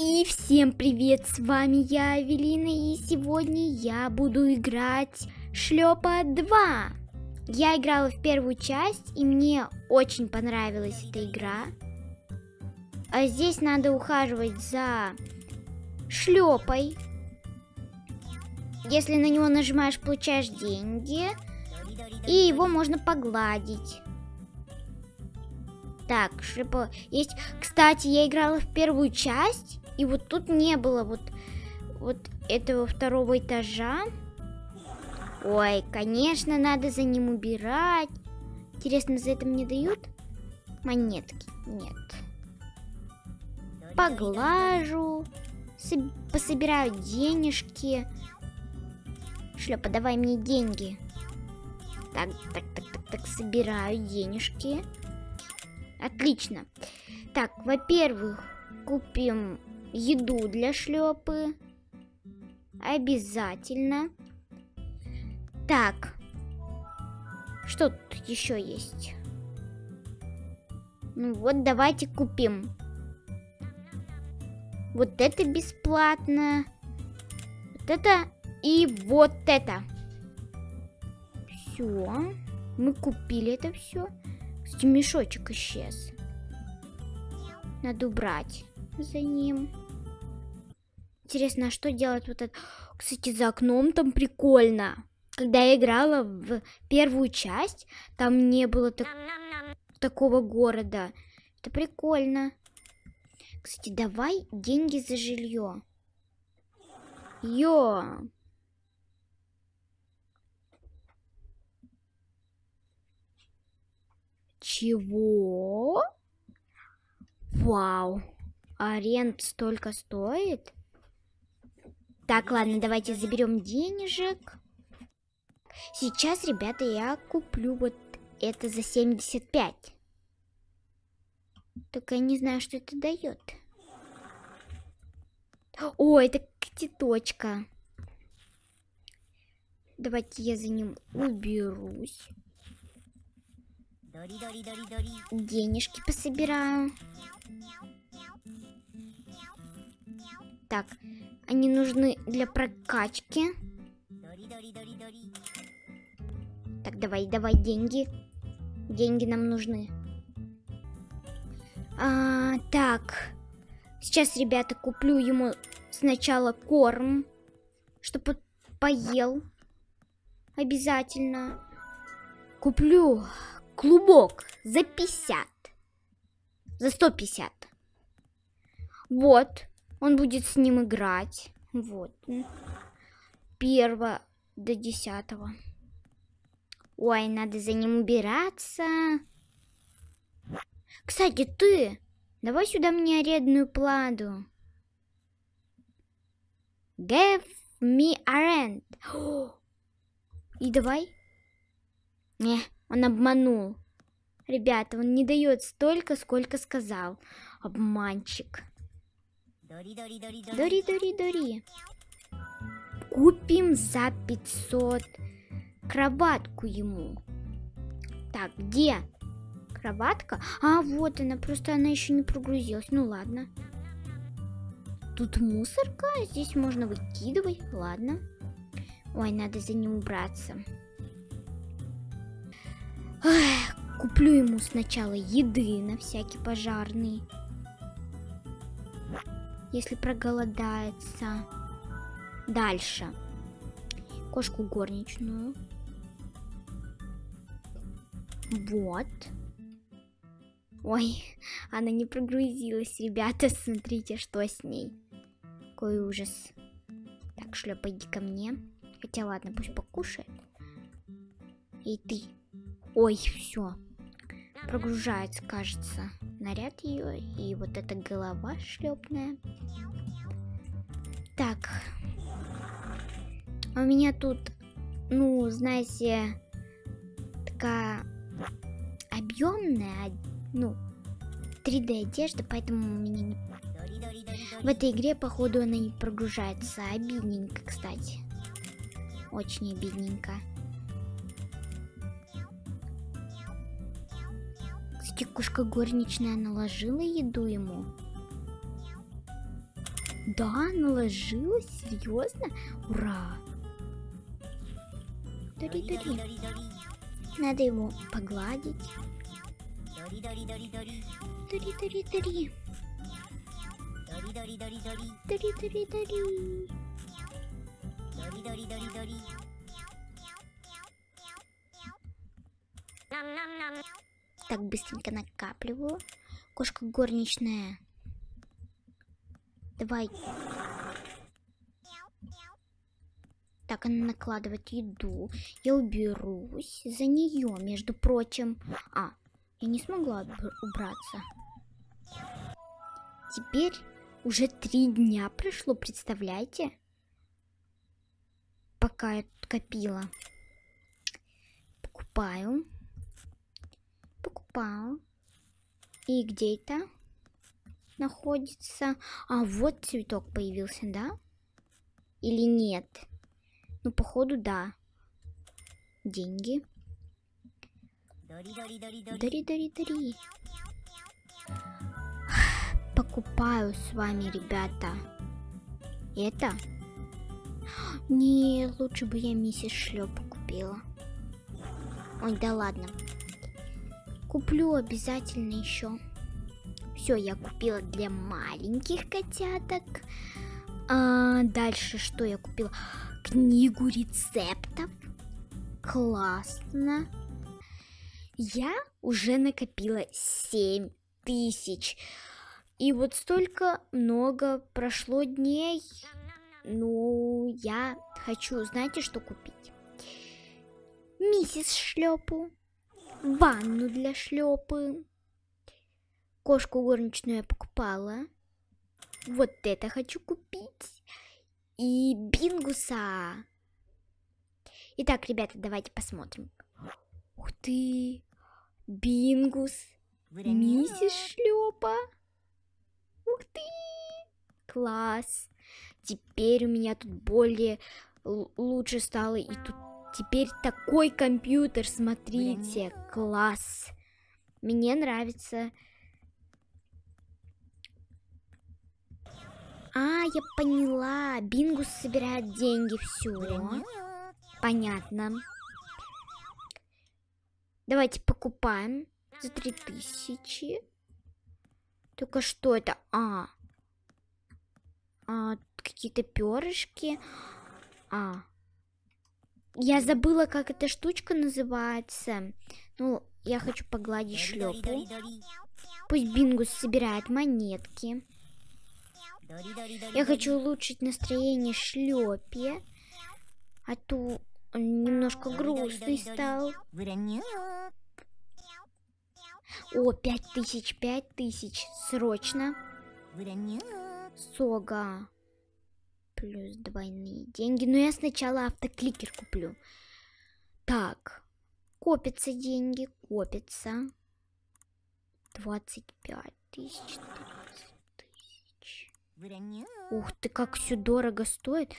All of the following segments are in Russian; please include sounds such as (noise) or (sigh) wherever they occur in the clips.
И всем привет, с вами я, Авелина, и сегодня я буду играть Шлепа 2. Я играла в первую часть, и мне очень понравилась эта игра. А здесь надо ухаживать за шлепой. Если на него нажимаешь, получаешь деньги, и его можно погладить. Так, шлепа есть. Кстати, я играла в первую часть, и вот тут не было вот, вот этого второго этажа. Ой, конечно, надо за ним убирать. Интересно, за это мне дают монетки? Нет. Поглажу. Пособираю денежки. Шлепа, давай мне деньги. Так, так, так, так, так, собираю денежки. Отлично. Так, во-первых, купим еду для шлепы. Обязательно. Так. Что тут еще есть? Ну вот, давайте купим. Вот это бесплатно. Вот это и вот это. Все. Мы купили это все. Кстати, мешочек исчез. Надо убрать за ним. Интересно, а что делать вот это? Кстати, за окном там прикольно. Когда я играла в первую часть, там не было так... такого города. Это прикольно. Кстати, давай деньги за жилье. Йо. Чего? Вау. Аренд столько стоит? Так, ладно, давайте заберем денежек. Сейчас, ребята, я куплю вот это за 75. Только я не знаю, что это дает. О, это котиточка. Давайте я за ним уберусь. Денежки пособираю. Так, они нужны для прокачки. Так, давай, давай деньги. Деньги нам нужны. А, так. Сейчас, ребята, куплю ему сначала корм, чтобы поел. Обязательно. Куплю клубок за 50. За 150. Вот. Он будет с ним играть. Вот. Первого до десятого. Ой, надо за ним убираться. Кстати, ты, давай сюда мне арендную плату. Give me rent. И давай. Не, он обманул. Ребята, он не дает столько, сколько сказал. Обманщик. Дори-дори-дори. Купим за 500 кроватку ему. Так, где? Кроватка? А, вот она, просто она еще не прогрузилась. Ну ладно. Тут мусорка, здесь можно выкидывать. Ладно. Ой, надо за ним убраться. Эх, куплю ему сначала еды на всякий пожарный если проголодается. Дальше. Кошку горничную. Вот. Ой, (laughs) она не прогрузилась, ребята. (laughs) Смотрите, что с ней. Какой ужас. Так, шлепа, иди ко мне. Хотя ладно, пусть покушает. И ты. Ой, все. Прогружается, кажется наряд ее и вот эта голова шлепная. Так. А у меня тут, ну, знаете, такая объемная, ну, 3D одежда, поэтому у меня не... В этой игре, походу, она не прогружается. Обидненько, кстати. Очень обидненько. Кошка горничная наложила еду ему. Да, наложилась? Серьезно? Ура! Дари. Надо его погладить. Дари. Дари, дари, дари. Так быстренько накапливаю. Кошка горничная. Давай. Так, она накладывает еду. Я уберусь за нее, между прочим. А, я не смогла убраться. Теперь уже три дня прошло, представляете? Пока я копила. Покупаю. Покупаю. И где это находится? А, вот цветок появился, да? Или нет? Ну, походу, да. Деньги. Дари-дари-дари. Покупаю с вами, ребята. Это? Не, лучше бы я миссис Шлепа купила. Ой, да ладно. Куплю обязательно еще. Все, я купила для маленьких котяток. А дальше что я купила? Книгу рецептов. Классно. Я уже накопила 7 тысяч. И вот столько много прошло дней. Ну, я хочу, знаете, что купить? Миссис Шлепу ванну для шлепы. Кошку горничную я покупала. Вот это хочу купить. И бингуса. Итак, ребята, давайте посмотрим. Ух ты! Бингус! Миссис Шлепа! Ух ты! Класс! Теперь у меня тут более лучше стало. И тут Теперь такой компьютер, смотрите, класс. Мне нравится. А, я поняла. Бингус собирает деньги, все. Понятно. Давайте покупаем за 3000. Только что это? А. а Какие-то перышки. А. Я забыла, как эта штучка называется. Ну, я хочу погладить шлепу. Пусть Бингус собирает монетки. Я хочу улучшить настроение шлепе. А то он немножко грустный стал. О, пять тысяч, пять тысяч. Срочно. Сога плюс двойные деньги. Но я сначала автокликер куплю. Так, копятся деньги, копятся. 25 тысяч, 30 тысяч. Ух ты, как все дорого стоит.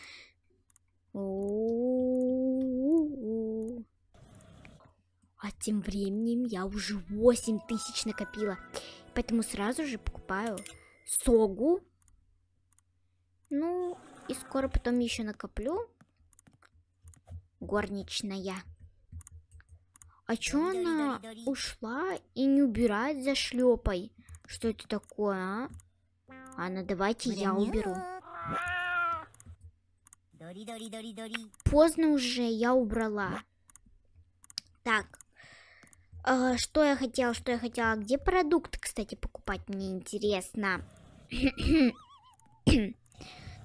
А тем временем я уже 8 тысяч накопила. Поэтому сразу же покупаю согу. Ну, и скоро потом еще накоплю. Горничная. А чё она ушла и не убирает за шлепой? Что это такое, а? А ну давайте я уберу. Поздно уже, я убрала. Так. Э, что я хотела, что я хотела? Где продукты, кстати, покупать? Мне интересно. (clears throat)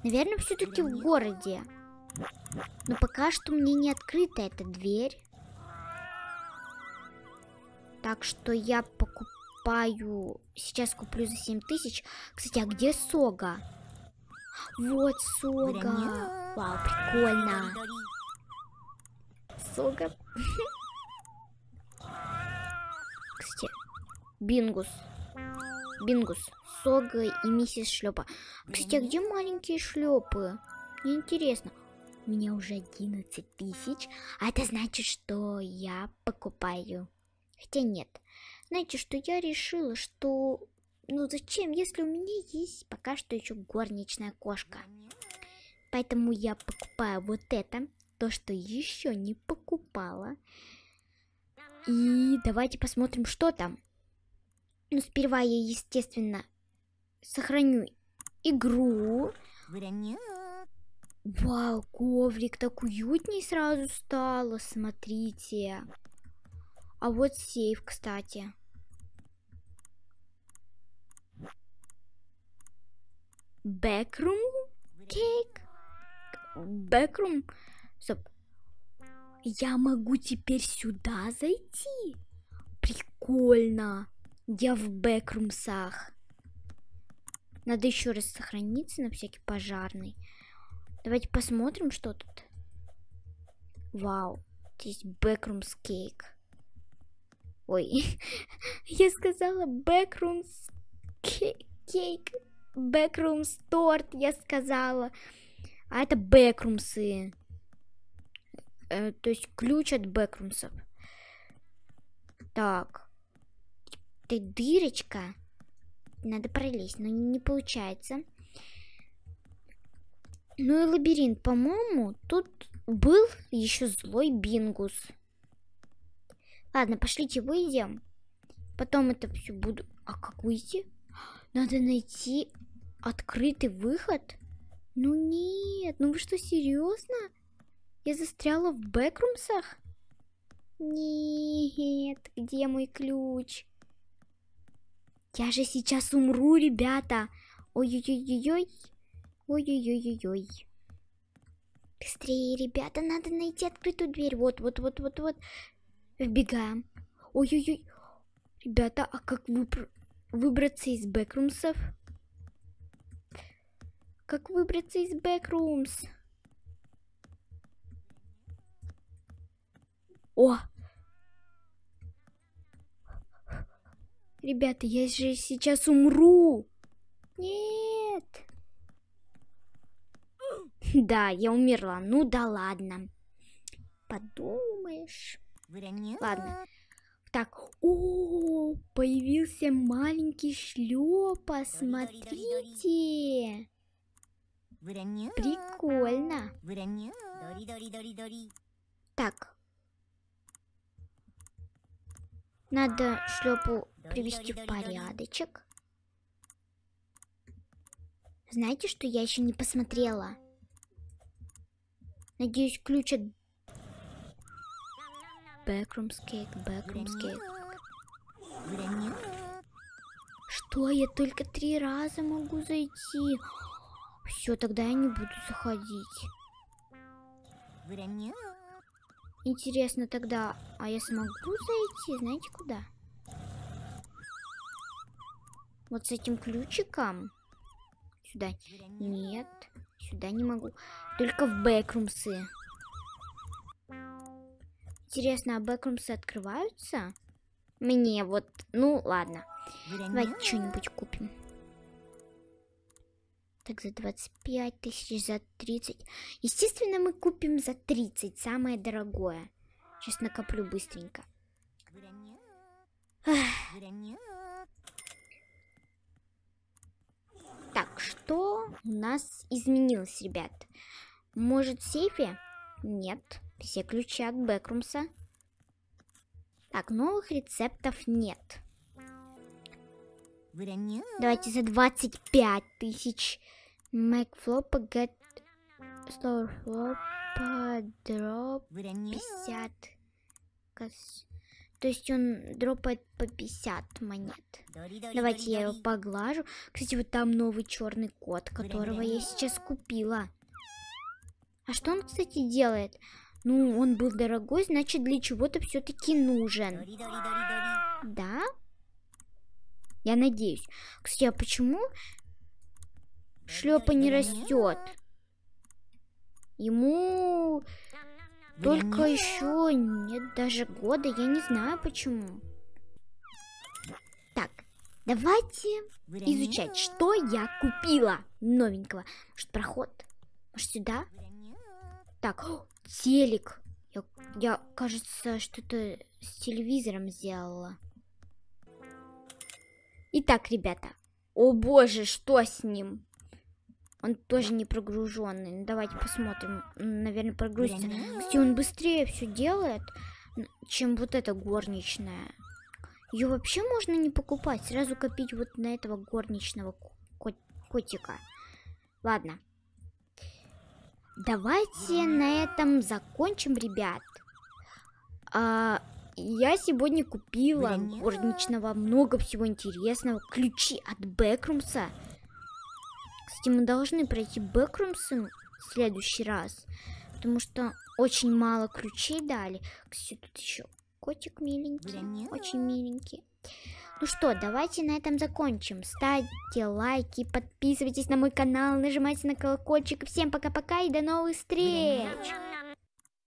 Наверное, все-таки в городе. Но пока что мне не открыта эта дверь. Так что я покупаю... Сейчас куплю за 7 тысяч. Кстати, а где Сога? Вот Сога. Вау, прикольно. Сога. (laughs) Кстати, Бингус. Бингус, Сога и миссис Шлепа. Кстати, а где маленькие шлепы? Мне интересно. У меня уже 11 тысяч, а это значит, что я покупаю. Хотя нет. Знаете, что я решила, что Ну зачем, если у меня есть пока что еще горничная кошка. Поэтому я покупаю вот это, то, что еще не покупала. И давайте посмотрим, что там. Ну, сперва я, естественно, сохраню игру. Вау, коврик так уютней сразу стало, смотрите. А вот сейф, кстати. Бэкрум кейк? Бэкрум? Стоп. Я могу теперь сюда зайти? Прикольно. Я в бэкрумсах. Надо еще раз сохраниться на всякий пожарный. Давайте посмотрим, что тут. Вау. Здесь backrooms cake. Ой, (laughs) я сказала backrooms cake. Backrooms торт, я сказала. А это backrooms ы. Э, то есть ключ от backrooms ов. Так. Ты дырочка. Надо пролезть, но не получается. Ну и лабиринт, по-моему, тут был еще злой бингус. Ладно, пошлите, выйдем. Потом это все буду... А как выйти? Надо найти открытый выход? Ну нет, ну вы что, серьезно? Я застряла в бэкрумсах? Нет, где мой ключ? Я же сейчас умру, ребята. Ой-ой-ой-ой. Ой-ой-ой-ой-ой. Быстрее, ребята, надо найти открытую дверь. Вот, вот, вот, вот, вот. Вбегаем. Ой-ой-ой. Ребята, а как выбр... выбраться из бэкрумсов? Как выбраться из бэкрумс? О! Ребята, я же сейчас умру. Нет. Да, я умерла. Ну да ладно. Подумаешь. Ладно. Так, о, появился маленький шлепа, смотрите. Прикольно. Так. Надо шлепу привести в порядочек. Знаете, что я еще не посмотрела? Надеюсь, ключ от... Backrooms cake, backrooms cake. Что, я только три раза могу зайти? Все, тогда я не буду заходить. Интересно тогда, а я смогу зайти, знаете куда? Вот с этим ключиком. Сюда. Нет, сюда не могу. Только в бэкрумсы. Интересно, а бэкрумсы открываются? Мне вот, ну ладно. Давайте что-нибудь купим. Так, за 25 тысяч, за 30. Естественно, мы купим за 30, самое дорогое. Сейчас накоплю быстренько. Так, что у нас изменилось, ребят? Может, в сейфе? Нет. Все ключи от Бэкрумса. Так, новых рецептов нет. Давайте за 25 тысяч. Макфлопа get store флопа дроп 50. То есть он дропает по 50 монет. Давайте я его поглажу. Кстати, вот там новый черный кот, которого я сейчас купила. А что он, кстати, делает? Ну, он был дорогой, значит, для чего-то все-таки нужен. Да? Я надеюсь. Кстати, а почему шлепа не растет? Ему только еще нет даже года, я не знаю почему. Так, давайте изучать, что я купила новенького. Может, проход? Может, сюда? Так, о, телек. Я, я кажется, что-то с телевизором сделала. Итак, ребята. О боже, что с ним? Он тоже не прогруженный. Ну, давайте посмотрим. Наверное, прогрузится. Кстати, он быстрее все делает, чем вот эта горничная. Ее вообще можно не покупать. Сразу копить вот на этого горничного котика. Ладно. Давайте на этом закончим, ребят. А, я сегодня купила горничного много всего интересного. Ключи от Бэкрумса. Кстати, мы должны пройти Бэкрумсы в следующий раз. Потому что очень мало ключей дали. Кстати, тут еще котик миленький. Очень миленький. Ну что, давайте на этом закончим. Ставьте лайки, подписывайтесь на мой канал, нажимайте на колокольчик. Всем пока-пока и до новых встреч!